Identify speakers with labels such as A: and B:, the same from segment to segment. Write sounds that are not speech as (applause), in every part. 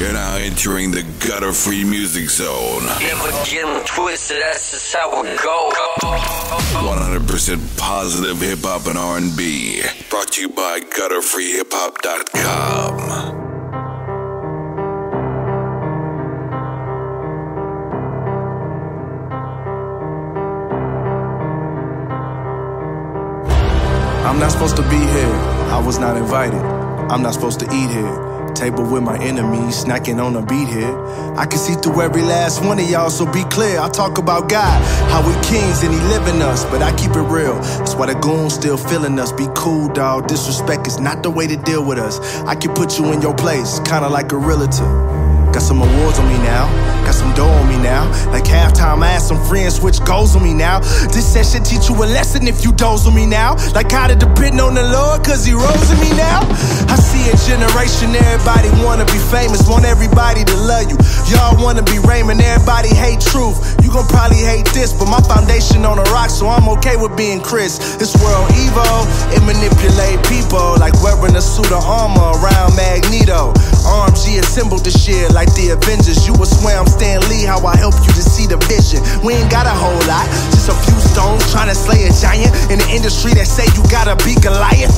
A: You're now entering the gutter free music zone.
B: Never get 'em twisted, that's just how we go.
A: 100% positive hip hop and R&B. Brought to you by gutterfreehiphop.com.
C: I'm not supposed to be here. I was not invited. I'm not supposed to eat here. Table with my enemies, snacking on a beat here. I can see through every last one of y'all, so be clear. I talk about God, how we kings and He live in us, but I keep it real. That's why the goons still feeling us. Be cool, dawg. Disrespect is not the way to deal with us. I can put you in your place, kinda like a realtor. Got some awards on me now, got some dough on me now. Like halftime, I had some friends switch goals on me now. This session teach you a lesson if you doze on me now. Like how to depend on the Lord, cause he rose in me now. I see a generation, everybody wanna be famous, want everybody to love you. Y'all wanna be Raymond, everybody hate truth. You gon' probably hate this, but my foundation on a rock, so I'm okay with being Chris. This world evil, it manipulate people like wearing a suit of armor around Magneto. Arms, G assembled the shit like the Avengers. You will swear I'm Stan Lee, how I help you to see the vision. We ain't got a whole lot, just a few stones trying to slay a giant in the industry that say you gotta be Goliath.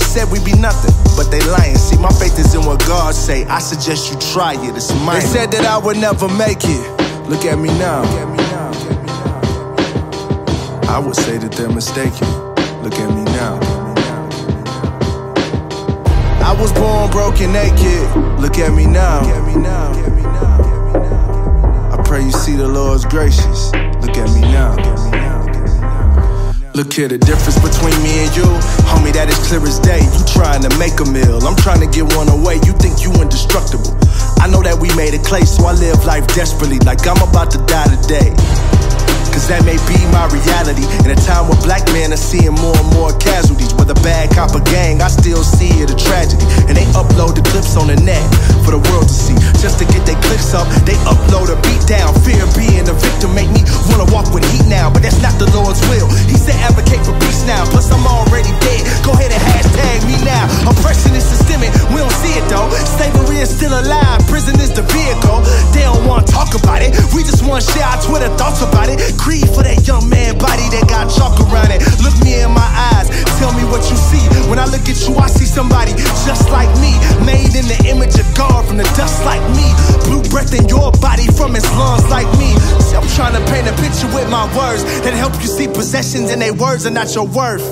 C: Said we be nothing, but they lying. See, my faith is in what God say. I suggest you try it. It's mine. They said that I would never make it. Look at me now. I would say that they're mistaken. Look at me now. I was born broken naked. Look at me now. I pray you see the Lord's gracious. Look at me now. Look here, the difference between me and you, homie, that is clear as day. You trying to make a meal, I'm trying to get one away. You think you indestructible. I know that we made it clay, so I live life desperately, like I'm about to die today. Cause that may be my reality. In a time where black men are seeing more and more casualties. A bad cop or gang, I still see it a tragedy. And they upload the clips on the net for the world to see. Just to get their clicks up, they upload a beat down. Fear of being a victim make me wanna walk with heat now. But that's not the Lord's will. He said advocate for peace now. Plus, I'm already dead. Go ahead and hashtag me now. Oppression is systemic, we don't see it though. Slavery is still alive, prison is the vehicle. They don't wanna talk about it. We just wanna share our Twitter thoughts about it. Creed for that young man body that got chalk around it. Look me in my eyes, tell me what you see. When I look at you, I see somebody just like me, made in the image of God from the dust like me. Blue breath in your body from his lungs like me. See, I'm trying to paint a picture with my words that help you see possessions and they words are not your worth.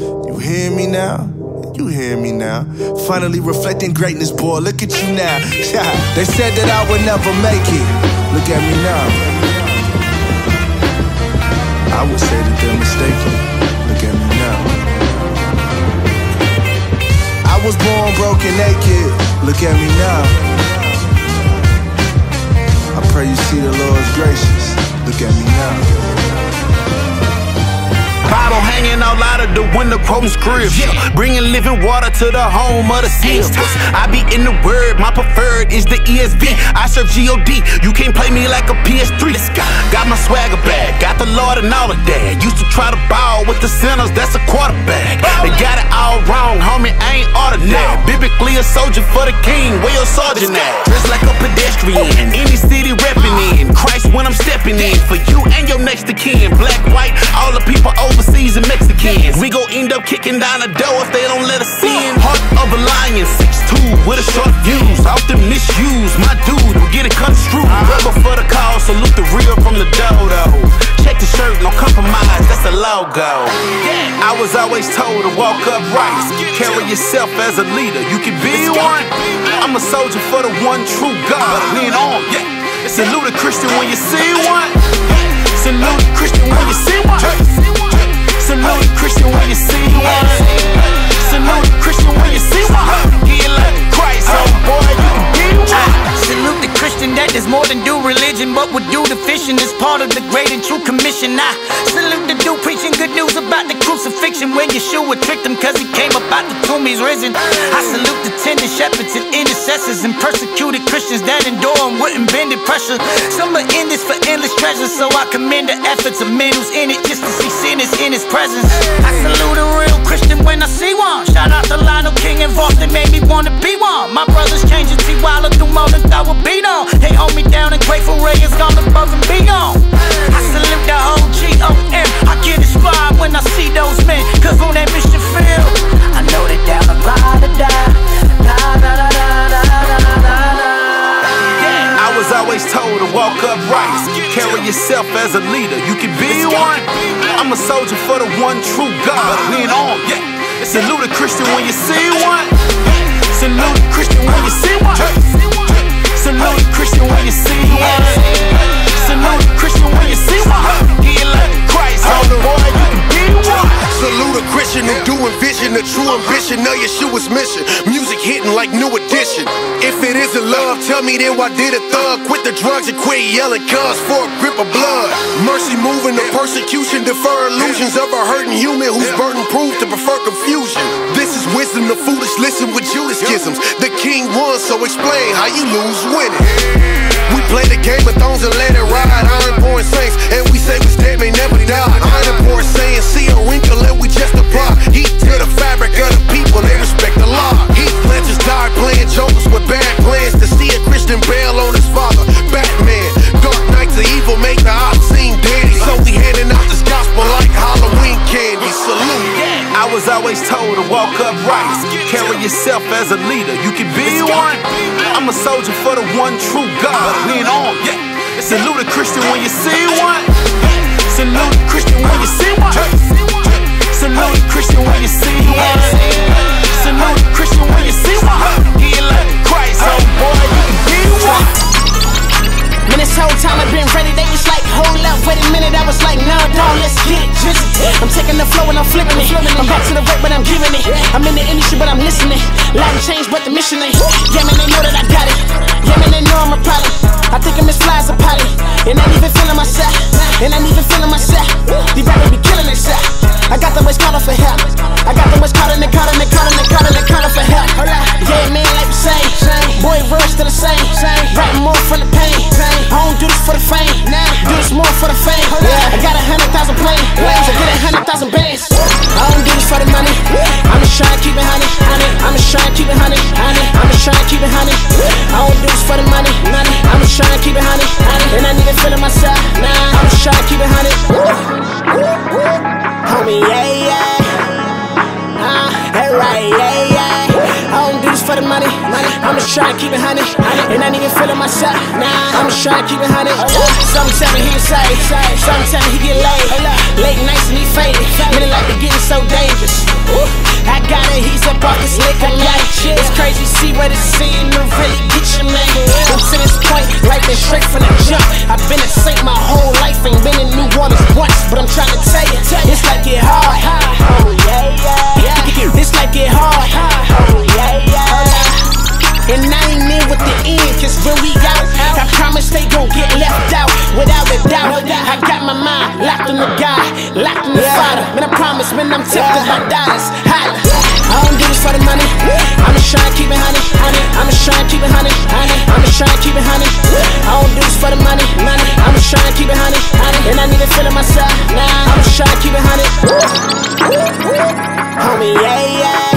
C: You hear me now? You hear me now? Finally reflecting greatness, boy. Look at you now. (laughs) They said that I would never make it. Look at me now. I would say that they're mistaken. Look at me now. I was born broken naked. Look at me now. I pray you see the Lord's gracious. Look at me now.
D: Bible hanging all out of the window, quoting scripture. Bringing living water to the home of the silvers. I be in the word, my preferred is the ESV. I serve God. You can't play me like a PS3. Got my swagger back, got the Lord and all of that. Used to try to ball with the sinners, that's a quarterback. They got it all wrong, homie. I ain't ordinary. Biblically a soldier for the king. Where your sergeant at? Dressed like a pedestrian. Any city repping in. Christ when I'm stepping in. For you and your next of kin. Black, white, all the people overseas and Mexicans. We gon' end up kicking down the door if they don't let us in. Heart of a lion, 6'2 with a short fuse. Often misused. My dude will get it construed. Rubber for the call, salute the real from the dodo. Check the shirt, no compromise, that's the logo. I was always told to walk upright. Carry yourself as a leader, you can be one. I'm a soldier for the one true God. Lean on, yeah. Salute a Christian when you see one. Salute a Christian when you see one. Salute Christian when you see one. Salute Christian when you see one. Yeah, like Christ, oh boy, you can be one.
E: Salute the Christian that more than do religion, but would do the fishing as part of the great and true commission. I salute the dude preaching good news about the crucifixion when Yeshua tricked him cause he came about the tomb, he's risen. I salute the tender shepherds and intercessors and persecuted Christians that endure and wouldn't bend to pressure. Some are in this for endless treasures, so I commend the efforts of men who's in it just to see sinners in his presence. I salute a real Christian when I see one. Shout out to Lionel King Voss, they made me wanna be one. My brothers changing T Wilder through more than gon' beat on. They hold me down and Grateful Ray is gone above and beyond. I salute the whole G.O.M. Get inspired when I see those men, cause on that mission field, I know they down to ride or die. I was
D: always told to
F: walk upright, carry yourself as a leader. You can be one. I'm a soldier for the one true God. Lean on yet. Salute a Christian when you see one. Salute a Christian when you see one. Salute a Christian when you see one. Salute a Christian when you see one. Get like Christ, can be one.
G: Salute a Christian who do envision the true ambition of Yeshua's mission. Music hitting like new edition. If it isn't love, tell me then why did a thug quit the drugs and quit yelling cuz for a grip of blood? Mercy moving the persecution, defer illusions of a hurting human whose burden proved to prefer confusion. This is wisdom, the foolish listen with Judas schisms. The king won, so explain how you lose winning. We play the game of thrones and let it ride. Iron born saints, and we say we stand may never die. Iron born saying, see a wrinkle and we just apply heat to the fabric of the people. They respect the law. Heat planters die playing jokers with bad plans to see a Christian bail on his father.
F: Yourself as a leader. You can be one. I'm a soldier for the one true God. We ain't on. Salute a Christian when you see one. Salute a Christian when you see one. Salute a Christian when you see one. Salute a Christian when you see one. Get like Christ, homeboy. You can be one.
H: Man, this whole time I've been ready, they was like, hold up, wait a minute, I was like, nah, dog, let's get it, just I'm taking the flow and I'm flipping it, I'm back to the rap, but I'm giving it, I'm in the industry, but I'm listening, Latin change, but the mission ain't, yeah, man, they know that I got it, yeah, man, they know I'm a problem, I think I'm as fly as a pilot, and I ain't even feeling myself, and I ain't even feeling myself, these rappers be killing themselves, I got the West calling for help, I got the West calling, they calling, they calling, they calling, they calling for help, yeah, man, like the same, boy, verse still the same, rapping more from the pain, I don't do this for the fame. Do this more for the fame. I got a hundred thousand planes. So get a hundred thousand bands. I don't do this for the money. I'm just trying to keep it honey. I'm just trying to keep it honey. I'm just trying to keep it honey. I don't do this for the money. I'm just trying to keep it honey. And I need to feel it myself. I'm just trying to keep it honey. Homie, yeah, yeah. Right, yeah, yeah. I don't do this for the money. I'm just trying to keep it honey. And I need to feel it myself. I'm just trying to keep it honey. Some tell me he say, some tell me he get laid. Late nights and he faded. Feeling like they getting so dangerous. I got it, he's up off this liquor like It's crazy, see it's seeing to really get you, man. And to this point, life been straight from the jump. I've been a saint my whole life, ain't been in New Orleans once. But I'm trying to tell you, it's like it hard. Yeah, yeah. It hard. Oh, yeah, yeah. And I ain't in with the end, cause when we out, I promise they gon' get left out without a doubt. I got my mind locked on the guy, locked on the father. Man, I promise, man, I'm tempted by dollars. Holla. I don't do this for the money. I'm just trying to keep it honey. honey. I'm just trying to keep it honey. honey. I'm just trying to keep it honey. I don't do this for the money. I'm just trying to keep it honey. honey. And I need to feel it myself. I'm just trying to keep it honey. Homie, yeah, yeah.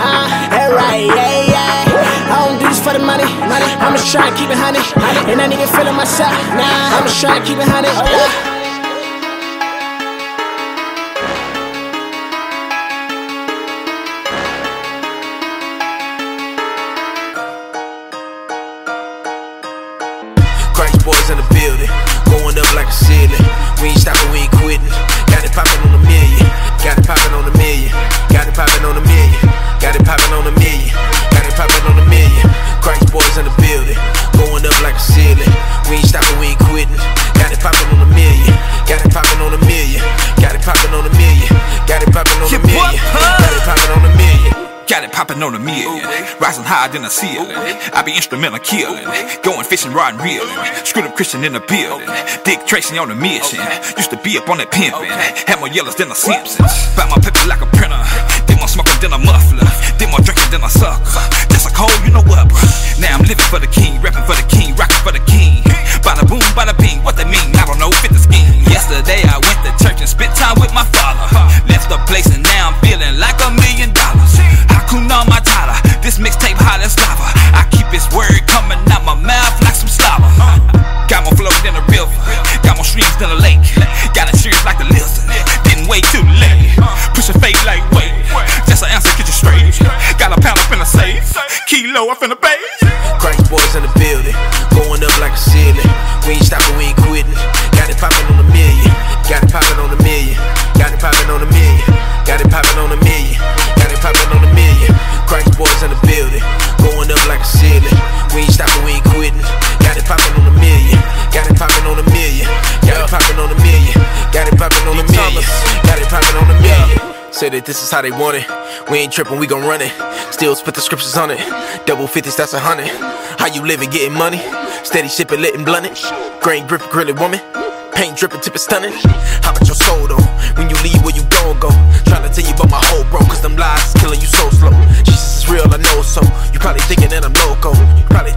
H: Uh, that right, yeah, yeah. I don't do this for the money. I'm just trying to keep it honey. And I need to feel myself. Nah. I'm just trying to keep it honey.
D: Christ Got it popping on a million,
I: rising higher than the ceiling. I be instrumental killing, going fishing, riding, reeling. Screwed up Christian in the building, Dick Tracy on the mission. Used to be up on that pimping, had more yellows than the Simpsons. Buy my paper like a printer, did more smoking than a muffler, did more drinking than a sucker. That's a cold, you know what, bro? Now I'm living for the king, rapping for the king, rocking for the king. Bada boom, bada bing, what that mean? I don't know, fit the scheme. Yesterday I went to church and spent time with my father. Left the place and now I'm feeling like a. Hakuna Matata, this mixtape hot as lava. I keep his word coming out my mouth like some slava. Got more flow than a river, got more streams than a lake. Got it serious like the lizard, didn't wait too late. Push a fake like wait, just an answer, get you straight. Got a pound up in the safe, kilo up in the base.
D: Christ boys in the building, going going up like a ceiling. We ain't stopping, we ain't Say that this is how they want it. We ain't tripping, we gon' run it. Still spit the scriptures on it. Double fifties, that's a hundred. How you living, getting money? Steady shipping, letting blunt it. Grain gripping, grilling woman. Paint dripping, tip it stunning. How about your soul though? When you leave, where you gon' go? Tryna tell you about my whole bro, cause them lies killing you so slow. Jesus is real, I know so. You probably thinking that I'm loco. You probably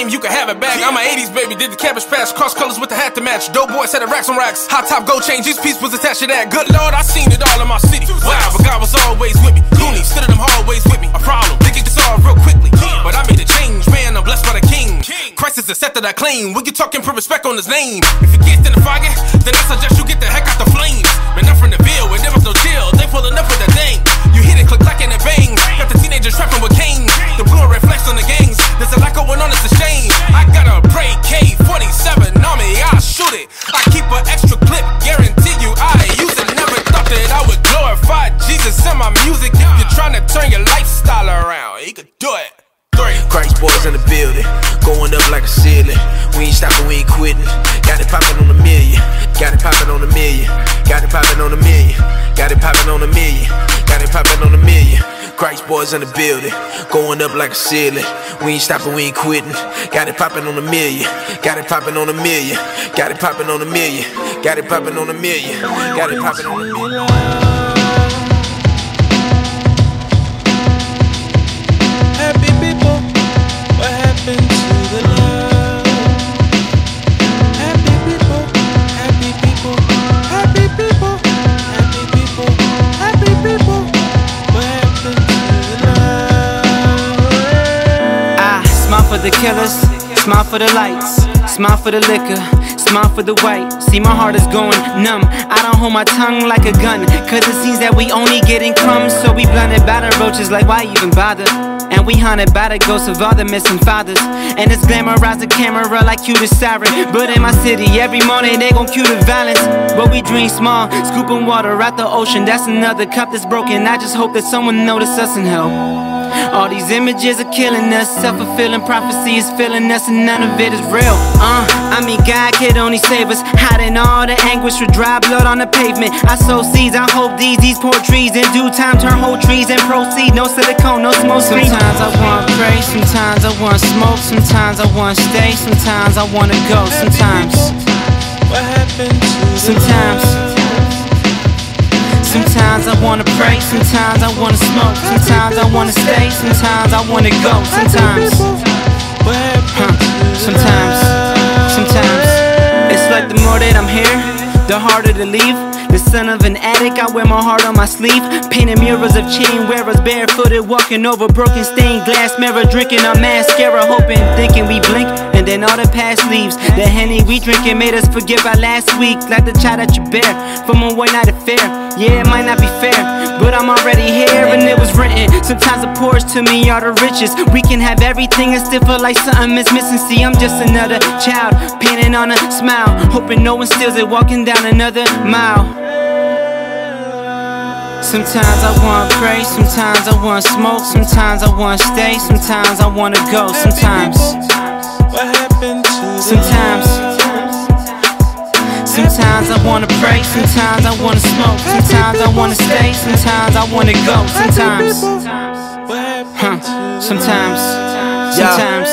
D: The
J: lame, you can have it back. I'm a 80s baby, did the cabbage patch. Cross colors with the hat to match. Dope boy set it racks on racks. Hot top gold chain, each piece was attached to that. Good lord, I seen it all in my city. Wow, but God was always with me. Goonies, stood in them hallways with me. A problem, they get this all real quickly. But I made a change, man, I'm blessed by the king. Christ is the set that I claim. We can talk and put respect on his name. If you can't stand the fire, then I suggest you get the heck out the flames. Man, I'm from the Ville, where there was no chill. They pulling up with that thing. You hit it, click, clack, and it bangs. Got the teenagers trapping with canes. The blue flex on the gangs. There's a lot going on, it's a shame. I got a Prey K47 on me, I shoot it. I keep an extra clip, guarantee you I use it. Never thought that I would glorify Jesus in my music. If you're trying to turn your lifestyle around, you could do it. Three.
D: Christ boys in the building, going up like a ceiling. We ain't stopping, we ain't quitting. Got it popping on a million. Got it popping on a million. Got it popping on a million. Got it popping on a million. Got it popping on a million. Christ boys in the building, going up like a ceiling. We ain't stopping, we ain't quitting. Got it popping on a million. Got it popping on a million. Got it popping on a million. Got it popping on a million. Got it popping on a million.
K: The
L: killers, smile for the lights, smile for the liquor, smile for the white. See, my heart is going numb. I don't hold my tongue like a gun, cause it seems that we only getting crumbs. So we blinded by the roaches, like why even bother? And we haunted by the ghosts of all the missing fathers. And it's glamorized the camera like cue the siren. But in my city, every morning they gon' cue the violence. But we dream small, scooping water out the ocean. That's another cup that's broken. I just hope that someone notice us and help. All these images are killing us. Self-fulfilling prophecy is filling us, and none of it is real. Uh, I mean, God could only save us. Hiding all the anguish with dry blood on the pavement. I sow seeds. I hope these these poor trees in due time turn whole trees and proceed. No silicone, no smoke screen. Sometimes I want to pray. Sometimes I want to smoke. Sometimes I want to stay. Sometimes I wanna go. Sometimes.
K: What happened to the
L: Sometimes. Sometimes I wanna pray, sometimes I wanna smoke, sometimes I wanna stay, sometimes I wanna go, sometimes. Huh, sometimes, sometimes. It's like the more that I'm here, the harder to leave. The son of an addict, I wear my heart on my sleeve. Painting mirrors of chain wearers, barefooted, walking over broken stained glass mirror, drinking our mascara, hoping, thinking we blink, and then all the past leaves. The henny we drinking made us forget about last week, like the child that you bear from a one night affair. Yeah, it might not be fair, but I'm already here and it was written. Sometimes the poorest to me are the richest. We can have everything and still feel like something is missing. See, I'm just another child, painting on a smile, hoping no one steals it, walking down another mile. Sometimes I wanna pray, sometimes I wanna smoke, sometimes I wanna stay, sometimes I wanna go, sometimes.
K: What happened to
L: Sometimes. Sometimes I wanna pray, sometimes I wanna smoke, sometimes I wanna stay, sometimes I wanna go, sometimes. Huh, sometimes, sometimes.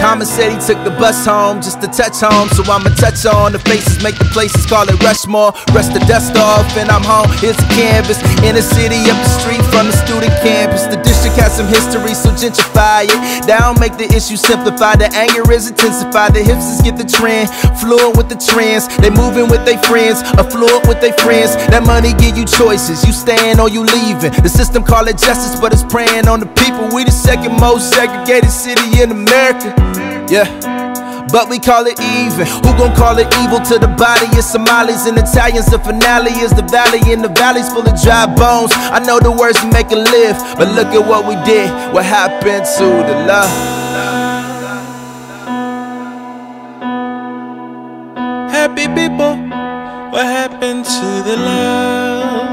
M: Common said he took the bus home just to touch home. So I'ma touch on the faces, make the places, call it Rushmore. Rest the dust off, and I'm home. Here's a canvas. In the city, up the street from the student campus. The district has some history, so gentrify it. Down, make the issue simplify. The anger is intensified. The hipsters get the trend. Fluent with the trends. They moving with their friends. Affluent with their friends. That money give you choices. You staying or you leaving. The system call it justice, but it's preying on the people. We the second most segregated city in America. Yeah. But we call it even. Who gon' call it evil to the body? It's Somalis and Italians. The finale is the valley, and the valley's full of dry bones. I know the words make it live, but look at what we did. What happened to the love?
K: Happy people, what happened to the love?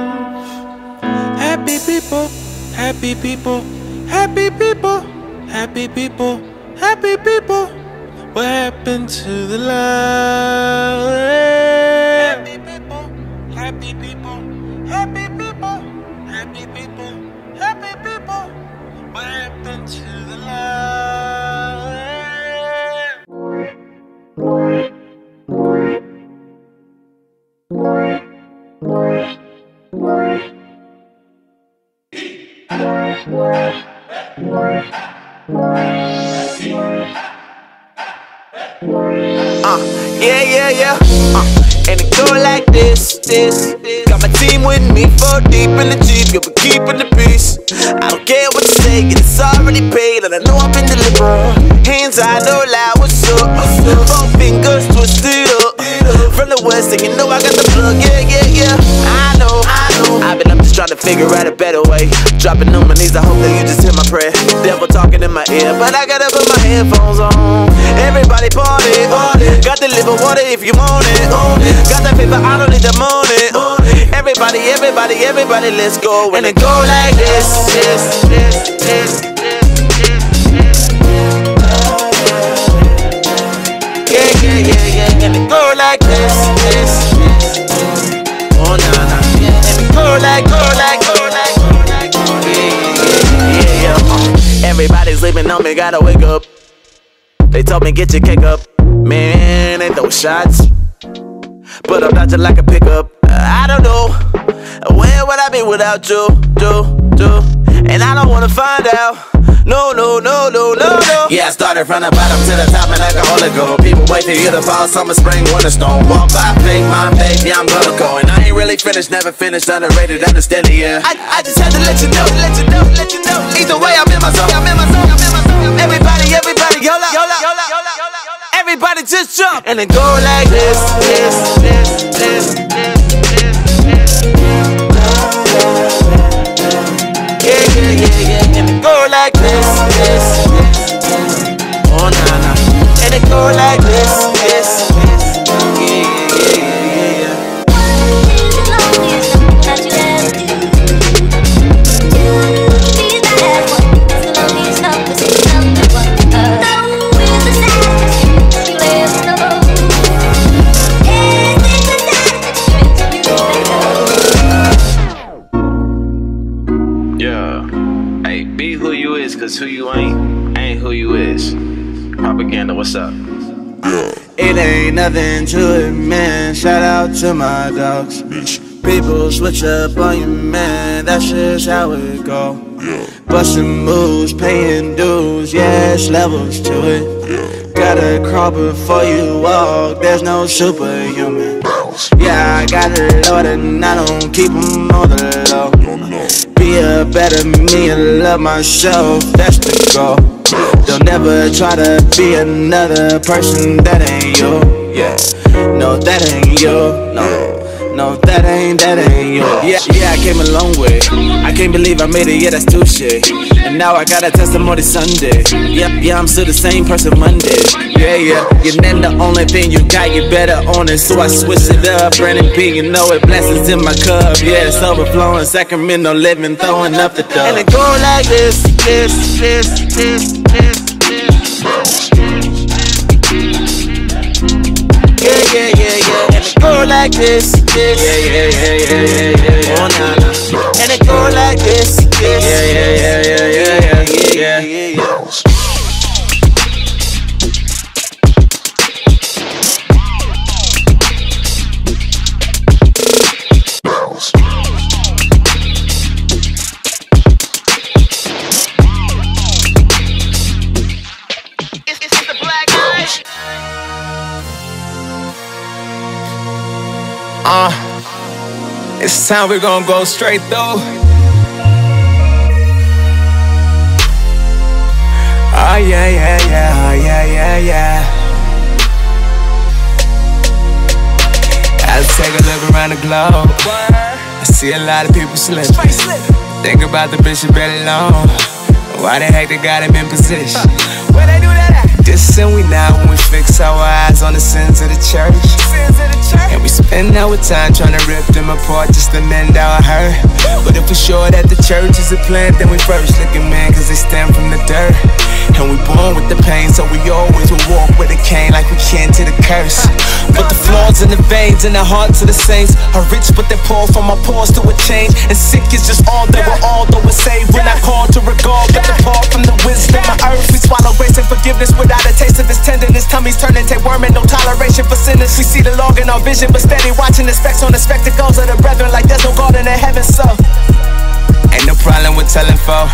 K: Happy people, happy people, happy people, happy people, happy people, what happened to the love? Happy people, happy people, happy people, happy people, happy people, what happened to the love?
M: Uh, yeah, yeah, yeah. Uh, and it go like this, this, this. Got my team with me, four deep in the Jeep, yeah, we keeping the peace. I don't care what you say, it's already paid, and I know I've been delivered. Hands high, no lie, what's up? Four fingers twisted up. From the west, and you know I got the plug, yeah, yeah, yeah. Figure out a better way. Dropping on my knees, I hope that you just hear my prayer. Devil talking in my ear, but I gotta put my headphones on. Everybody party, party. got the liver water if you want it. Got that paper, I don't need the money. Everybody, everybody, everybody, let's go. And it go like this, this, this, this. Yeah, yeah, yeah, yeah, and it go like this, this. Like, like, like, yeah, yeah, Everybody's sleeping on me, gotta wake up. They told me get your kick up, man, ain't those shots. But I'm dodging like a pickup. I don't know where would I be without you, do, do, and I don't wanna find out. No, no, no, no, no, no. Yeah, I started from the bottom to the top and like a holy go. People wait for you to fall, summer, spring, winter, storm. Walk by, fake my baby, I'm gonna go. And I ain't really finished, never finished, underrated, understand it, yeah. I, I just had to let you know, let you know, let you know. Either way, I'm in my zone, I'm in my zone, I'm in my zone. Everybody, everybody, yola, yola, yola, yola, yola. Everybody just jump and then go like this, this, this, this, go like this, this, this. Oh, nah, nah. And it go like this, this, to my dogs. People switch up on you, man. That's just how it go. Bustin' moves, paying dues, yeah, it's levels to it. Gotta crawl before you walk, there's no superhuman. Yeah, I got it low and I don't keep 'em on the low. Be a better me and love myself, that's the goal. Don't never try to be another person that ain't you. Yeah, no, that ain't you. No. No, that ain't, that ain't you. Yeah, yeah, I came a long way. I can't believe I made it, yeah, that's too shit. And now I got a testimony Sunday. Yeah, yeah, I'm still the same person Monday. Yeah, yeah, you're then the only thing you got, you better own it. So I switched it up, Brandon B, you know it, blessings in my cup. Yeah, it's overflowing, Sacramento living, throwing up the dough. And it go like this, this, this, this, this, yeah, yeah, yeah. And it go
N: like this, this. Yeah, yeah, yeah, yeah, yeah, yeah. yeah. Oh, nah, nah. And it go like this, this. Yeah, yeah, yeah, yeah, yeah, yeah, yeah. yeah, yeah, yeah.
O: Uh, this time we're gonna go straight through. Oh yeah, yeah, yeah, oh yeah, yeah, yeah. I take a look around the globe. I see a lot of people slipping. Think about the bishop belly long. Why the heck they got him in position? Where they do that at? This sin we now when we fix our eyes on the sins of the church. And we spend our time trying to rip them apart just to mend our hurt. But if we're sure that the church is a plant, then we first look at man cause they stem from the dirt. And we born with the pain, so we always will walk with a cane like we can to the curse. But the flaws in the veins and the hearts of the saints are rich, but they pour from our pores to a change. And sick is just all that we're all that we're saved. We're not called to regard, but depart from the wisdom of earth. We swallow grace and forgiveness without a taste of his tenderness. Tummies turning, take worm and no toleration for sinners. We see the log in our vision, but steady watching the specs on the spectacles of the brethren, like there's no God in the heavens. So, ain't no problem with telling folk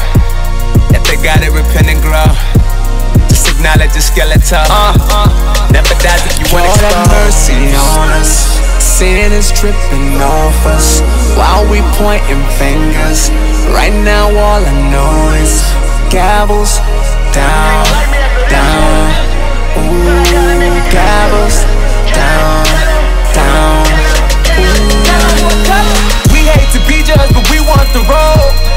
O: if they got it, repent and grow. Just acknowledge the skeleton. Uh, uh, never dies if you want to
N: have mercy on us. Sin is tripping off us while we pointing fingers. Right now, all I know is gavels down, down. Ooh, gavels down, down.
O: We hate to be judged, but we want the road.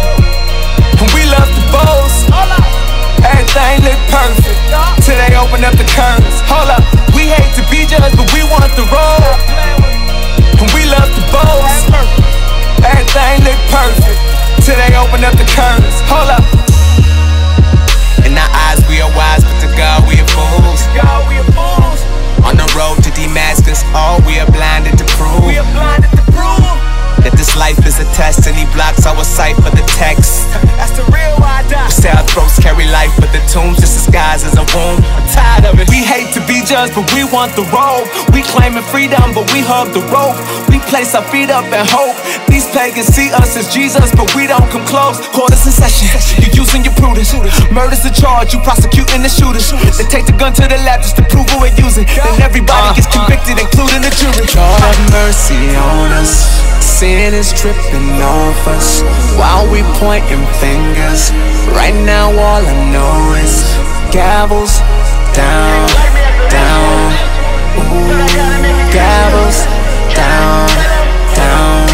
O: Everything look perfect till they open up the curtains. Hold up, we hate to be judged, but we want the road. And we love to boast. Everything look perfect till they open up the curtains. Hold up. In our eyes we are wise, but to God we are fools. God we are fools. On the road to Damascus, all we are blinded to prove. We are blinded to prove that this life is a test and he blocks our sight for the text. That's the real why I die. We say our throats carry life, but the tombs just disguise as a wound. I'm tired of it. We hate to be judged, but we want the robe. We claiming freedom, but we hug the rope. We place our feet up and hope. These pagans see us as Jesus, but we don't come close. Court is in session. you're using your prudence. Murder's the charge. You prosecuting the shooters. They take the gun to the lab just to prove who we're using. Then everybody gets uh-huh. convicted, including the jury.
N: Lord have mercy on us. Sin is tripping off us while we pointing fingers. Right now, all I know is gavels down, down. Ooh, gavels down, down.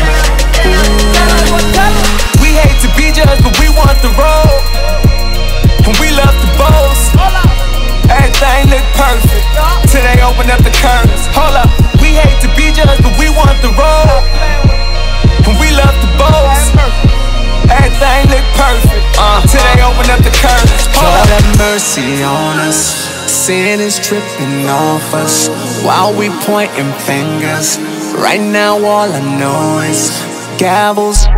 O: We hate to be judged, but we want the road. And we love to boast. Everything look perfect till they open up the curtains. Hold up, we hate to be judged, but we want the road. And we love to boast. Everything look perfect uh, till they open up the curtains. Hold
N: Lord
O: up.
N: have mercy on us. Sin is tripping off us while we pointing fingers. Right now, all I know is gavels.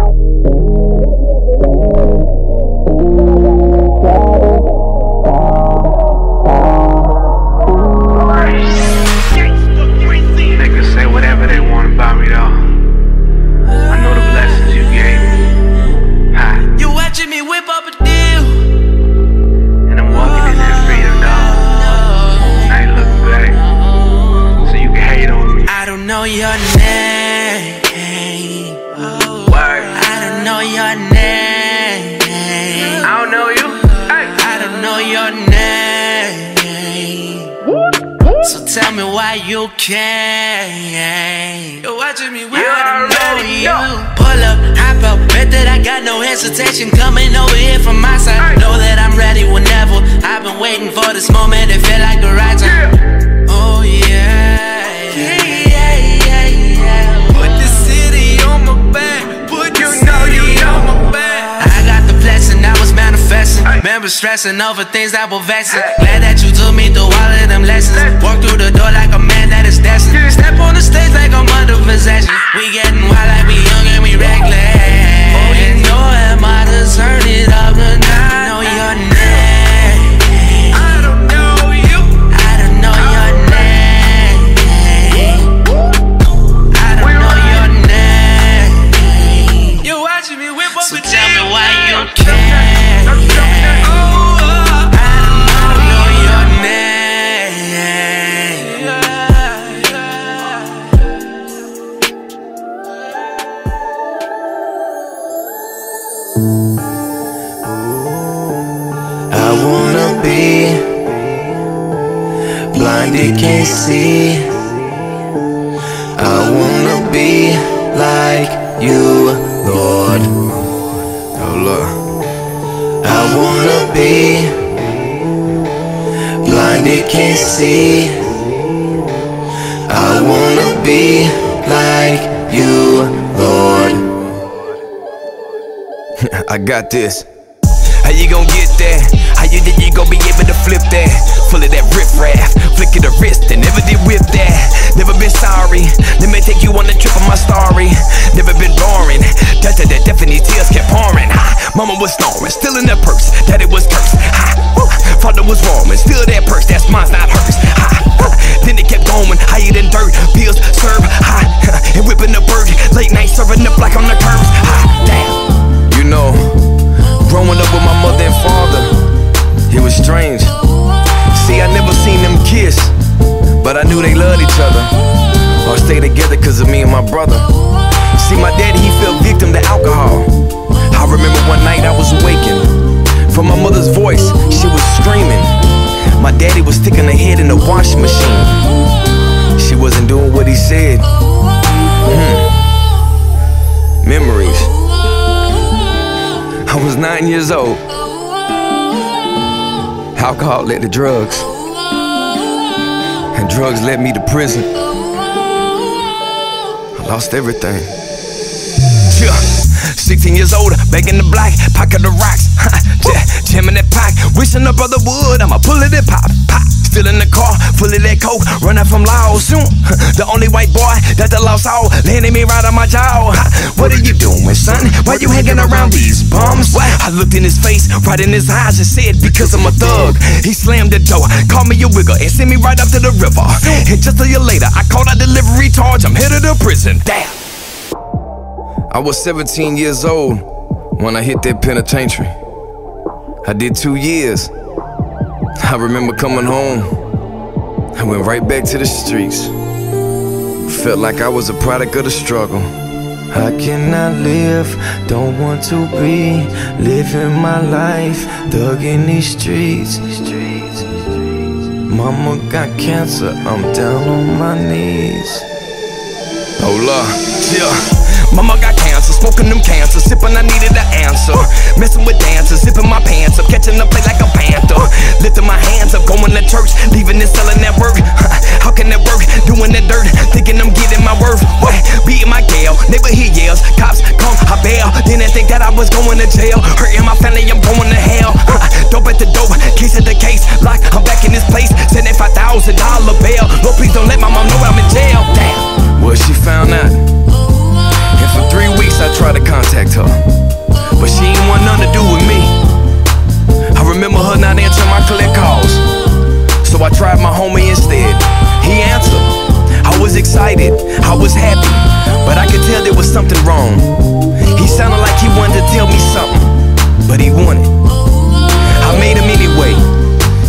P: Got no hesitation coming over here from my side. Know that I'm ready whenever. I've been waiting for this moment, it feel like the right time. Oh yeah, yeah, yeah, yeah, yeah. Put the city on my back, put the city on my back. I got the blessing, I was manifesting. Remember stressing over things that were vexing. Glad that you took me through all of them lessons. Walk through the door like a man that is destined. Step on the stage like I'm under
O: they I
Q: got this. How you gon' get there? How you think you gon' be able to flip that? Full of that riff raff, flick of the wrist, and never did whip that. Never been sorry. Let me take you on the trip of my story. Never been boring. That that that definitely tears kept pouring. Ha, mama was snoring, still in that purse. Daddy was cursed. Ha, woo. father was warming, still that purse. That's mine's not hers. Ha, then it kept going higher than dirt. Pills serve high, (laughs) and whipping the bird. Late night serving up like on the curbs. Ha, stay together cause of me and my brother. See, my daddy, he fell victim to alcohol. I remember one night I was awakened from my mother's voice. She was screaming. My daddy was sticking her head in the washing machine. She wasn't doing what he said. Hmm. Memories. I was nine years old. Alcohol led to drugs. And drugs led me to prison. Lost everything. Yeah. 16 years old, begging the black, pocket the rocks. (laughs) Jamming that pack, wishing a brother would. I'ma pull it and pop. Still in the car, full of that coke, running from Laos. Mm. Soon, (laughs) the only white boy that the lost all, landing me right on my jaw. What are you doing, son? Why you hanging around these bums? I looked in his face, right in his eyes, and said, Because I'm a thug. He slammed the door, called me a wigger, and sent me right up to the river. And just a year later, I caught a delivery charge. I'm headed to prison. Damn. I was 17 years old when I hit that penitentiary. I did two years. I remember coming home. I went right back to the streets. Felt like I was a product of the struggle.
O: I cannot live, don't want to be living my life, dug in these streets. Mama got cancer, I'm down on my knees.
Q: Hola, yeah. Mama got cancer, smoking them cancer, sipping, I needed an answer. Messing with dancers, zipping my pants up, catching the play like a panther. Lifting my hands up, going to church, leaving and selling that work. (laughs) How can that work? Doing the dirt, thinking I'm getting my worth. What? Beating my gal, neighbor he yells, cops come, I bail. Didn't think that I was going to jail, hurting my family, I'm going to hell. (laughs) Dope at the dope, case at the case, like I'm back in this place, seventy-five thousand dollar bail. Lord, please don't let my mom know I'm in jail. Damn. She found out. For three weeks I tried to contact her. But she ain't want nothing to do with me. I remember her not answering my collect calls. So I tried my homie instead. He answered. I was excited, I was happy, but I could tell there was something wrong. He sounded like he wanted to tell me something, but he wanted. I made him anyway.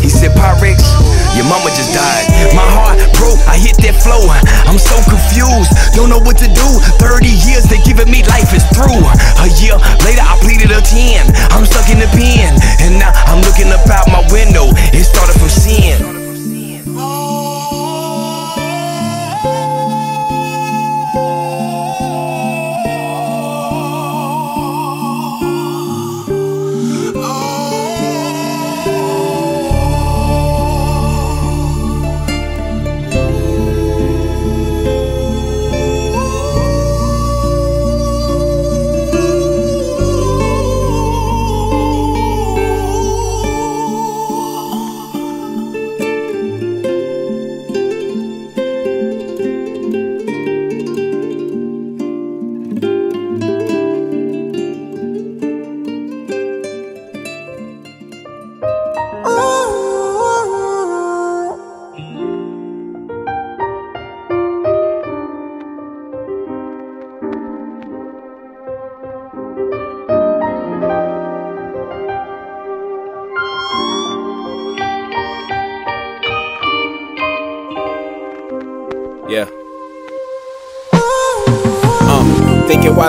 Q: He said, Pyrex, your mama just died. My heart broke, I hit that flow. I'm so confused, don't know what to do. 30 years they giving me life is through. A year later, I pleaded a 10. I'm stuck in the pen, and now I'm looking up out my window. It started from sin.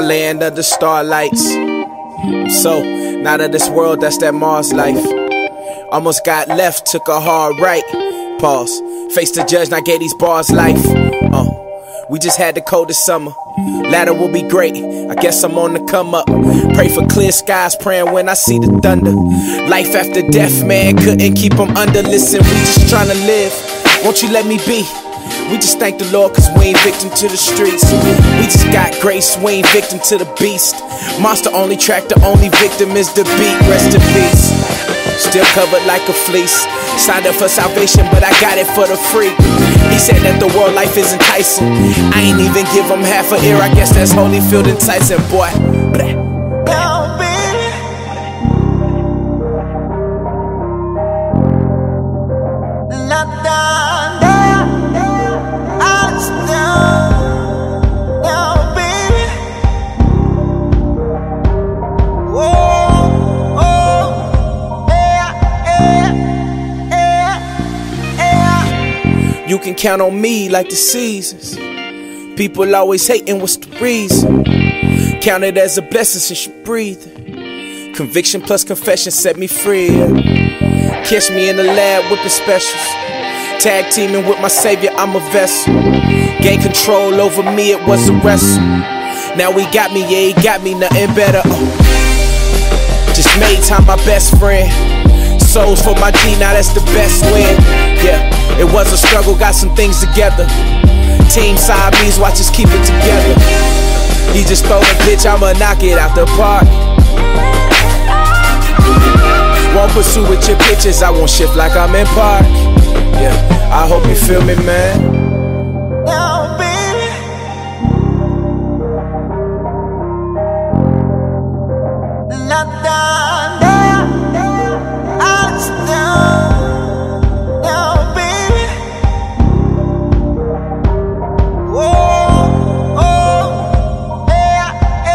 D: Um, of the starlights. So, not of this world, that's that Mars life. Almost got left, took a hard right. Pause.
R: Face the judge, now get these bars life. Uh, we just had the coldest summer. Ladder will be great. I guess I'm on the come up. Pray for clear skies, praying when I see the thunder. Life after death, man, couldn't keep them under. Listen, we just trying to live. Won't you let me be? We just thank the Lord cause we ain't victim to the streets. We just got grace, we ain't victim to the beast. Monster only track, the only victim is the beat. Rest in peace. Still covered like a fleece. Signed up for salvation, but I got it for the free. He said that the world life is enticing. I ain't even give him half a ear. I guess that's Holyfield and Tyson, boy. Blah. Can count on me like the seasons. People always hating, what's the reason? Count it as a blessing since you breathe. Conviction plus confession set me free. Catch me in the lab whipping specials. Tag teaming with my savior, I'm a vessel. Gain control over me, it was a wrestle. Now he got me, yeah, he got me, nothing better. Uh. Just made time my best friend. Souls for my G, now that's the best win. Yeah, it was a struggle, got some things together. Team Siamese, watch us keep it together. He just throw a bitch, I'ma knock it out the park. Won't pursue with your pictures, I won't shift like I'm in park. Yeah, I hope you feel me, man.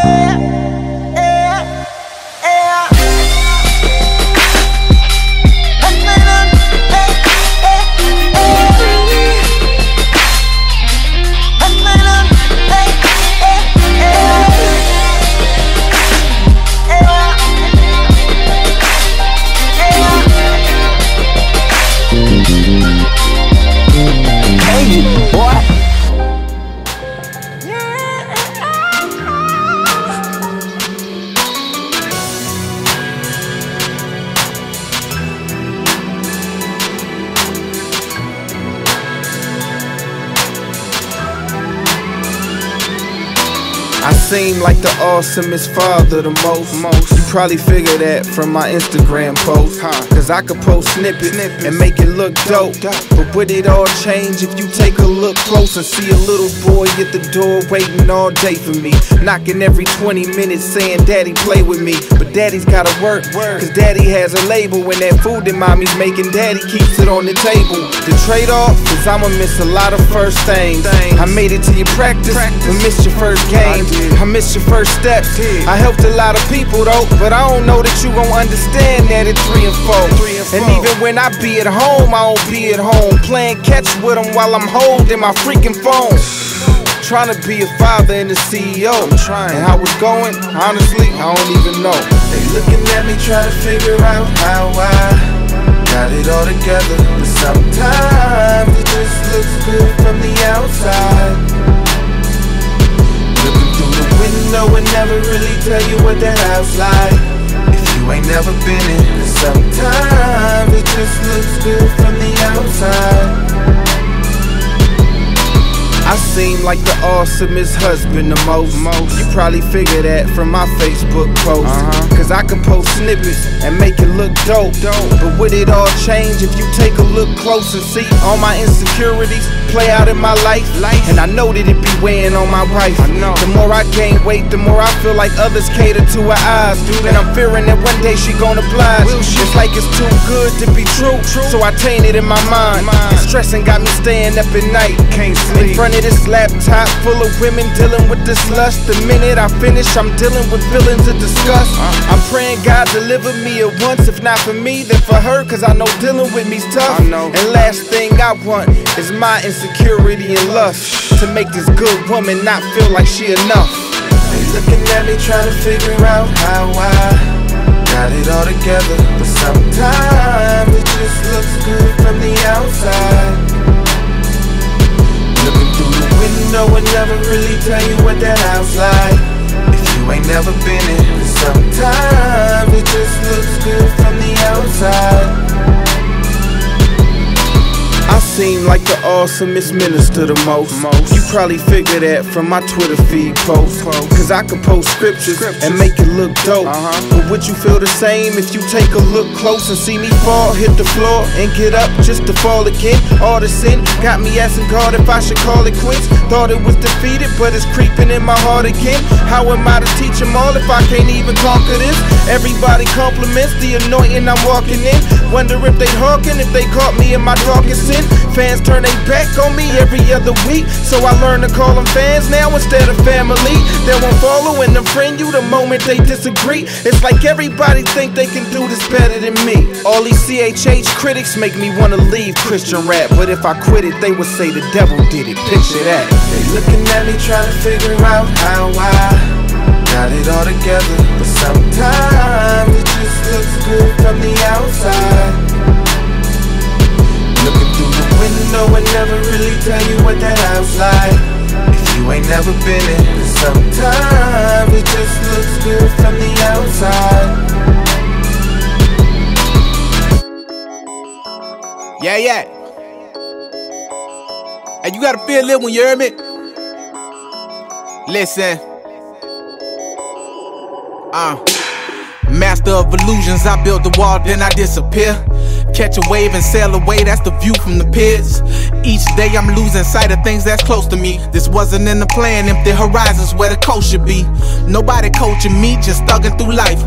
S: I like the awesomest father, the most. most. Probably figure that from my Instagram post. Cause I could post snippets and make it look dope. But would it all change if you take a look close and see a little boy at the door waiting all day for me? Knocking every 20 minutes saying, Daddy, play with me. But daddy's gotta work. Cause daddy has a label. When that food that mommy's making, daddy keeps it on the table. The trade off is I'ma miss a lot of first things. I made it to your practice, but missed your first game. I missed your first steps. I helped a lot of people though, but I don't know that you gon' understand that at three and four. And even when I be at home, I don't be at home. Playing catch with them while I'm holding my freaking phone. Trying to be a father and a CEO. I'm trying. And how it's going, honestly, I don't even know. They looking at me trying to figure out awesomest husband the most. most. You probably figure that from my Facebook post. Uh-huh. Cause I can post snippets and make it look dope. dope. But would it all change if you take a look close and see all my insecurities play out in my life? life. And I know that it be weighing on my wife. I know. The more I gain weight, the more I feel like others cater to her eyes. And I'm fearing that one day she gon' oblige. It's like it's too good to be true. true. So I taint it in my mind. mind. And stressing got me staying up at night. Can't sleep. In front of this laptop full of women dealing with this lust. The minute I finish, I'm dealing with feelings of disgust. Uh-huh. I'm praying God deliver me at once. If not for me, then for her, cause I know dealing with me's tough. And last thing I want is my insecurity and lust to make this good woman not feel like she enough. They looking at me trying to figure out how I got it all together. But sometimes it just looks good from the outside. Window and never really tell you what that house like. If you ain't never been in, sometimes it just looks good from the outside. I seem like the awesomest minister the most. You probably figure that from my Twitter feed post. Cause I can post scriptures and make it look dope. Uh-huh. But would you feel the same if you take a look close and see me fall, hit the floor, and get up just to fall again? All the sin got me asking God if I should call it quits. Thought it was defeated, but it's creeping in my heart again. How am I to teach them all if I can't even conquer this? Everybody compliments the anointing I'm walking in. Wonder if they hawking, if they caught me in my talking sin. Fans turn their back on me every other week. So I learn to call them fans now instead of family. They won't follow and unfriend you the moment they disagree. It's like everybody think they can do this better than me. All these CHH critics make me wanna leave Christian rap. But if I quit it, they would say the devil did it. Picture that. They looking at me trying to figure out how I got it all together. But sometimes it just looks good from the outside. Never really tell you what that house like. If you ain't never been in, sometimes it just looks good from the outside.
R: Yeah, yeah. And you gotta feel it when you hear me. Listen. Uh. Master of illusions, I build the wall, then I disappear. Catch a wave and sail away, that's the view from the pits. Each day I'm losing sight of things that's close to me. This wasn't in the plan, empty horizons where the coast should be. Nobody coaching me, just thugging through life.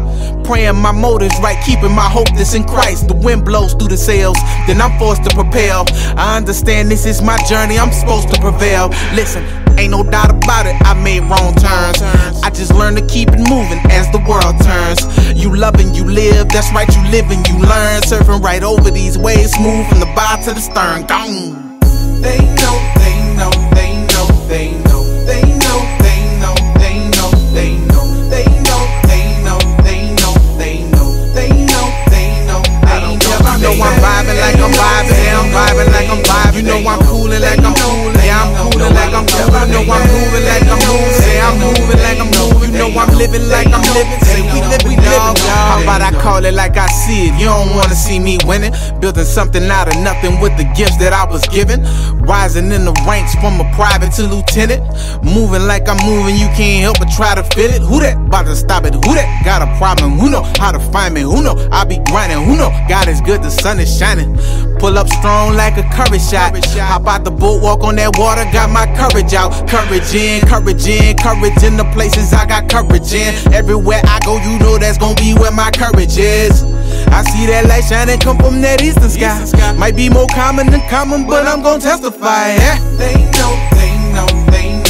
R: Praying my motives right, keeping my hope that's in Christ. The wind blows through the sails, then I'm forced to propel. I understand this is my journey, I'm supposed to prevail. Listen, ain't no doubt about it, I made wrong turns. I just learned to keep it moving as the world turns. You love and you live, that's right, you live and you learn. Surfing right over these waves, smooth from the bow to the stern. Gone.
S: They know, they know, they know, they know, they know, they know, they know, they know, they know, they know, they know, they know, they know, they know, I don't
R: You know I'm vibing like I'm vibing, yeah, I'm vibing like I'm vibing. You know I'm coolin' like I'm coolin', yeah, I'm coolin' like I'm. You know I'm moving like I'm moving, yeah, I'm moving like I'm moving. Know I'm living like I'm living, say we we live. How about I call it like I see it? You don't wanna see me winning, building something out of nothing with the gifts that I was given. Rising in the ranks from a private to lieutenant, moving like I'm moving. You can't help but try to fit it. Who that? About to stop it? Who that? Got a problem? Who know how to find me? Who know I be grinding? Who know God is good? The sun is shining. Pull up strong like a courage shot. Hop out the boat, walk on that water, got my courage out. Courage in, courage in, courage in the places I got courage in. Everywhere I go, you know that's gonna be where my courage is. I see that light shining come from that eastern sky. Might be more common than common, but I'm gonna testify. Yeah.
S: They know, they know, they know,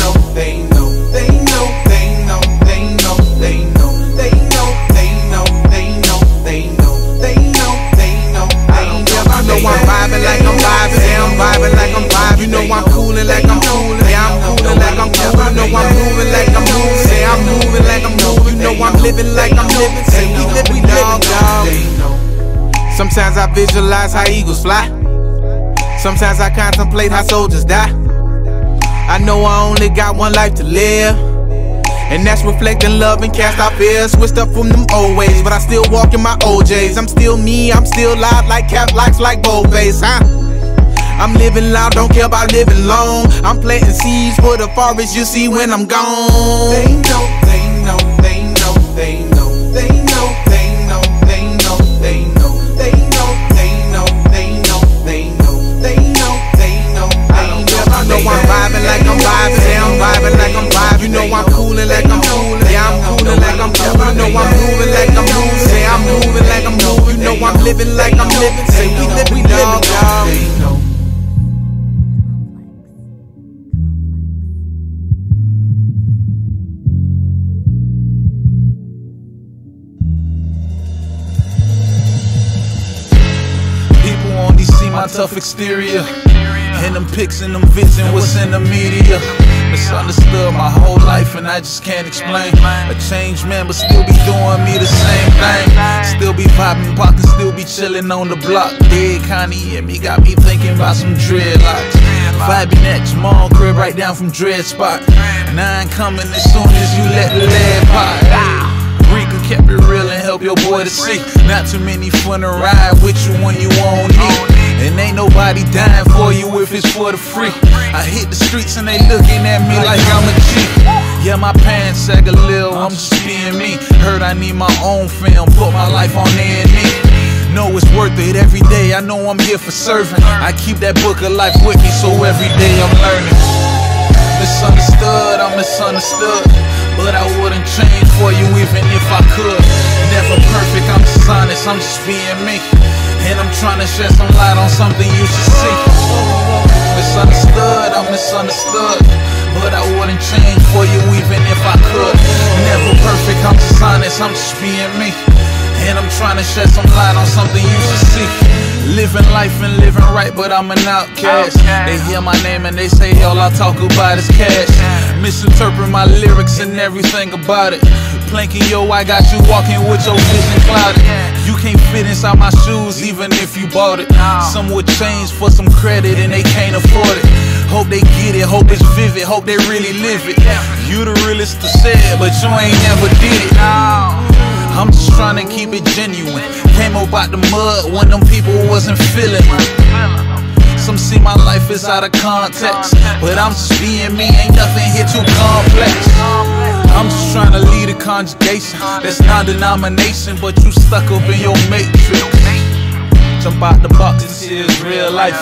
R: How eagles fly. Sometimes I contemplate how soldiers die. I know I only got one life to live. And that's reflecting love and cast out fears. Switched up from them old ways, but I still walk in my OJs. I'm still me, I'm still loud like cat likes like boldface, huh? I'm living loud, don't care about living long. I'm planting seeds for the forest you see when I'm gone.
S: They know,
R: I'm like I'm coolin', yeah, I'm coolin' like I'm coolin'. You know I'm moving like I'm moving, say I'm moving like I'm moving. You know I'm living like I'm living, say we live, we live, dog.
T: People only see my tough exterior. And them pics and them vids and what's in the media. Misunderstood my whole life and I just can't explain. A changed man, but still be doing me the same thing. Still be popping, pockets, still be chilling on the block. Dead Connie and me got me thinking about some dreadlocks. Vibing at Jamal crib right down from Dread Spot. Nine coming as soon as you let the lead pop. Rika kept it real and help your boy to see. Not too many fun to ride with you when you won't need. And ain't nobody dying for you if it's for the free. I hit the streets and they looking at me like I'm a G. Yeah, my pants sag a little, I'm just being me. Heard I need my own film, put my life on A&E. Know it's worth it every day. I know I'm here for serving. I keep that book of life with me, so every day I'm learning. Misunderstood, I'm misunderstood. But I wouldn't change for you even if I could. Never perfect, I'm just honest, I'm just being me. And I'm trying to shed some light on something you should see. Misunderstood, I'm misunderstood. But I wouldn't change for you even if I could. Never perfect, I'm just honest, I'm just being me. And I'm trying to shed some light on something you should see. Living life and living right, but I'm an outcast. They hear my name and they say all I talk about is cash. Misinterpret my lyrics and everything about it. Planking yo, I got you walking with your vision clouded. You can't fit inside my shoes even if you bought it. Some would change for some credit and they can't afford it. Hope they get it, hope it's vivid, hope they really live it. You the realest to say it, but you ain't never did it. I'm just trying to keep it genuine. Came up out the mud when them people wasn't feeling me. Some see my life is out of context, but I'm just being me. Ain't nothing here too complex. A conjugation that's non-denomination, but you stuck up in your matrix. Jump out the box, this is real life.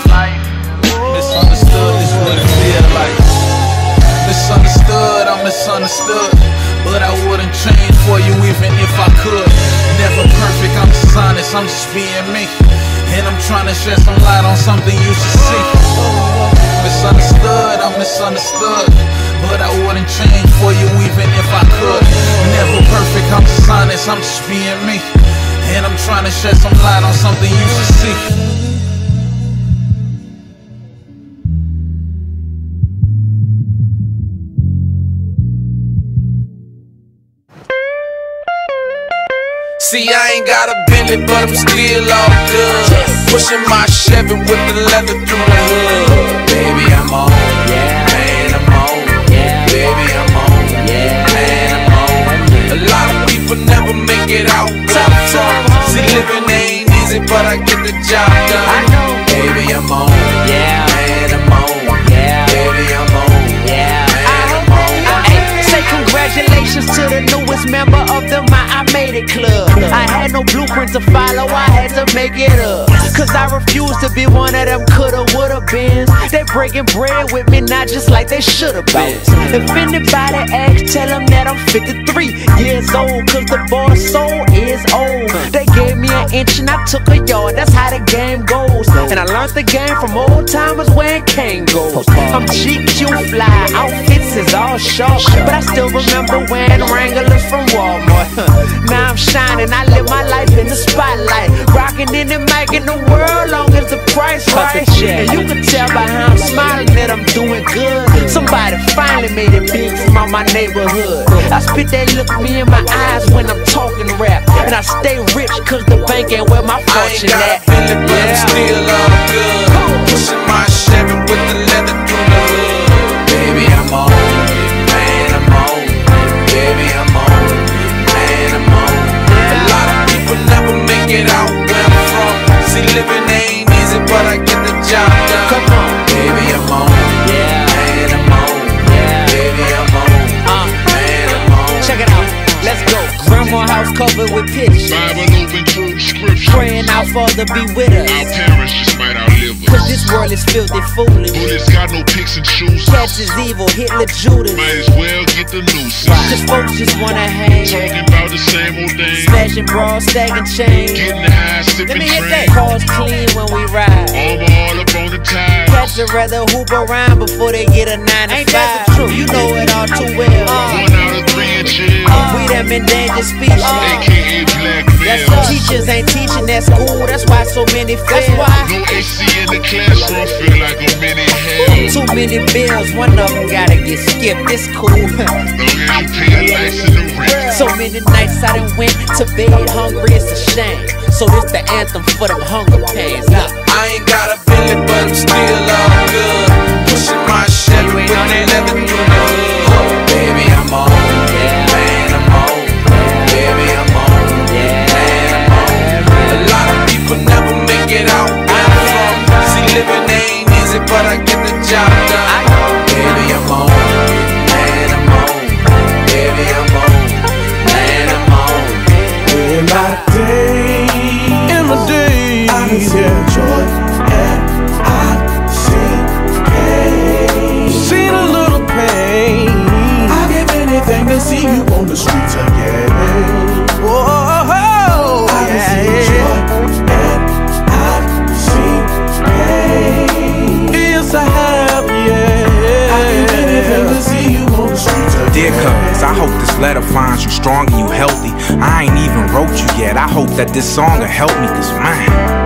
T: Misunderstood, this what it feel like. Misunderstood, I'm misunderstood. But I wouldn't change for you even if I could. Never perfect, I'm just honest, I'm just being me. And I'm trying to shed some light on something you should see. Misunderstood, I'm misunderstood. But I wouldn't change for you even if I could. Never perfect, I'm just honest, I'm just being me. And I'm trying to shed some light on something you should see.
D: See, I ain't got a Bentley, but I'm still all good. Pushing my Chevy with the leather through the hood. Baby, I'm on. Man, easy, but I get the job done. Baby, I'm on. Man, I'm on. Yeah. Baby, I'm on. Yeah. Man, I'm on.
U: Ay, say congratulations to the newest member of the My I Made It Club. I had no blueprint to follow, I had to make it up. Cause I refuse to be one of them coulda, woulda been. They breaking bread with me, not just like they shoulda been. If anybody asks, tell them that I'm 53 years old. Cause the boy's soul inch and I took a yard, that's how the game goes. And I learned the game from old timers wearing Kangols. I'm GQ fly, outfits is all sharp. But I still remember wearing Wranglers from Walmart. (laughs) now I'm shining, I live my life in the spotlight. Rocking in the mic in the world, long as the price right. And you can tell by how I'm smiling that I'm doing good. Somebody finally made it big from out my neighborhood. I spit that look me in my eyes when I'm talking rap. And I stay rich cause the bank ain't where my fortune at.
D: Bentley, but I'm still all good. Pushing my Chevy with the leather through the hood. Baby, I'm on. it, Man, I'm on. it. Baby, I'm on. it, Man, I'm on. it. A lot of people never make it out where I'm from. See, living ain't easy, but I get the job done. Come on. Baby, I'm on. Man, I'm on. Baby, I'm on. Uh. Man, I'm on.
U: Check it out, let's go. Grandma house covered with pictures. Praying out Father be with us.
V: Our parents just might outlive us.
U: Cause this world is filthy foolish.
V: Bullets got no picks and shoes.
U: Cats is evil, Hitler Judas.
V: Might as well get the noose.
U: Cause folks just wanna hang.
V: Talking about the same old thing.
U: Smashing bras, stacking chains.
V: Getting high, sipping
U: Let me hit that. Cars clean when we ride.
V: Armor all up on the tires.
U: Cats would rather hoop around before they get a 9 to
W: Ain't
U: 5.
W: that the truth?
U: You know it all too well.
V: One out of three in jail.
U: We them endangered species.
V: AKA black
U: That's why teachers ain't teaching at school. That's why so many fail. That's why.
V: No AC in the classroom, feel like a mini hell.
U: Too many bills, one of them gotta get skipped. It's cool. so many nights I done went to bed hungry, it's a shame. So this the anthem for them hunger pains. Look.
V: I ain't got a Bentley, but I'm still all good. Pushing my Chevy with that leather but I get the job
X: I
Y: hope this letter finds you strong and you healthy. I ain't even wrote you yet. I hope that this song will help me, cause man.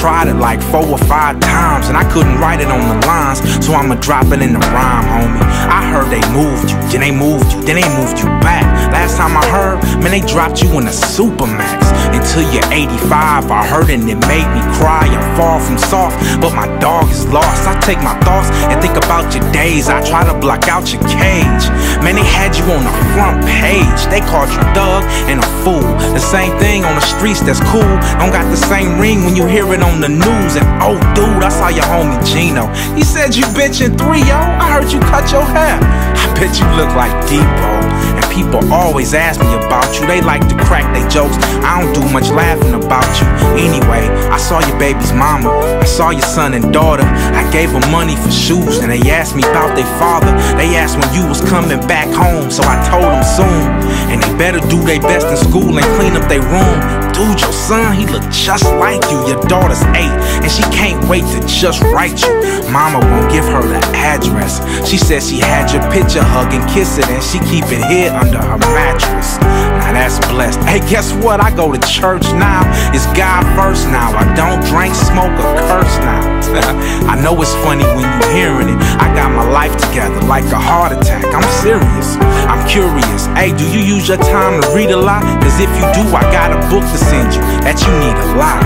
Y: Tried it like four or five times and I couldn't write it on the lines, so I'ma drop it in the rhyme, homie. I heard they moved you, then they moved you, then they moved you back. Last time I heard, man, they dropped you in a Supermax. Until you're 85, I heard it and it made me cry. I'm far from soft, but my dog is lost. I take my thoughts and think about your days. I try to block out your cage. Man, they had you on the front page. They called you thug and a fool. The same thing on the streets that's cool. Don't got the same ring when you hear it on the news. And oh, dude, I saw your homie Gino. He said you benching three, yo. I heard you cut your hair. I bet you look like Depot. And people always ask me about you. They like to crack their jokes. I don't do much laughing about you. Anyway, I saw your baby's mama. I saw your son and daughter. I gave them money for shoes and they asked me about their father. They asked when you was coming back home, so I told them soon. And they better do their best in school and clean up their room. Dude, your son, he look just like you. Your daughter's eight, and she can't wait to just write you. Mama won't give her the address. She says she had your picture, hug and kiss it, and she keep it hid under her mattress. Now that's blessed. Hey, guess what? I go to church now. It's God first now. I don't drink, smoke, or curse now. (laughs) I know it's funny when you hearing it. I got my life together like a heart attack. I'm serious. I'm curious. Hey, do you use your time to read a lot? Cause if you do, I got a book to send you that you need a lot.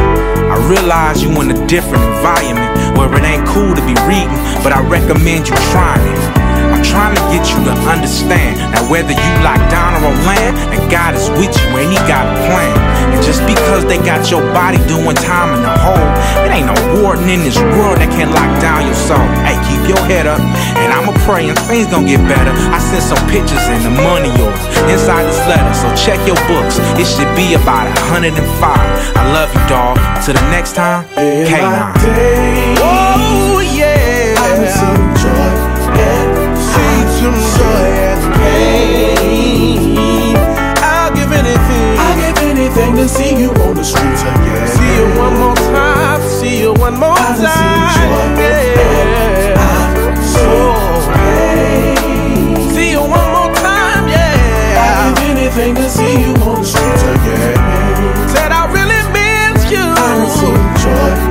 Y: I realize you in a different environment where it ain't cool to be reading, but I recommend you trying it. I'm trying to get you to understand that whether you lock down or on land, and God is with you and He got a plan. And just because they got your body doing time in the hole, it ain't no warden in this world that can lock down your soul. Hey, keep your head up, and I'ma pray and things gonna get better. I sent some pictures and the money yours inside this letter, so check your books. It should be about 105. I love you, dog. Till the next time, K9.
X: Oh yeah. Some joy and pain. I'll give anything. I'll give anything to see you on the streets again. See you one more time. See you one more
Z: I done
X: time.
Z: seen joy
X: yeah. Pain. See you one more time. Yeah.
Z: I'll give anything to see you on the streets again.
X: Said I really miss you.
Z: I done seen joy.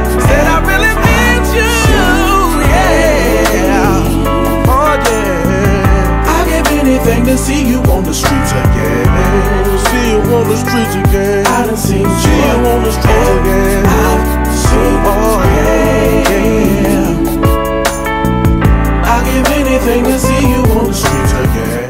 X: on the streets again. See you on the streets again. I done seen you on the streets again. I've seen oh, yeah,
Z: yeah. I give anything to see you on the streets again.